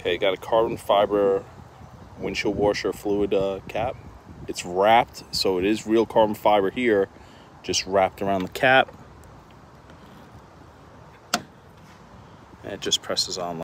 Okay, got a carbon fiber windshield washer fluid uh, cap. It's wrapped, so it is real carbon fiber here, just wrapped around the cap. And it just presses on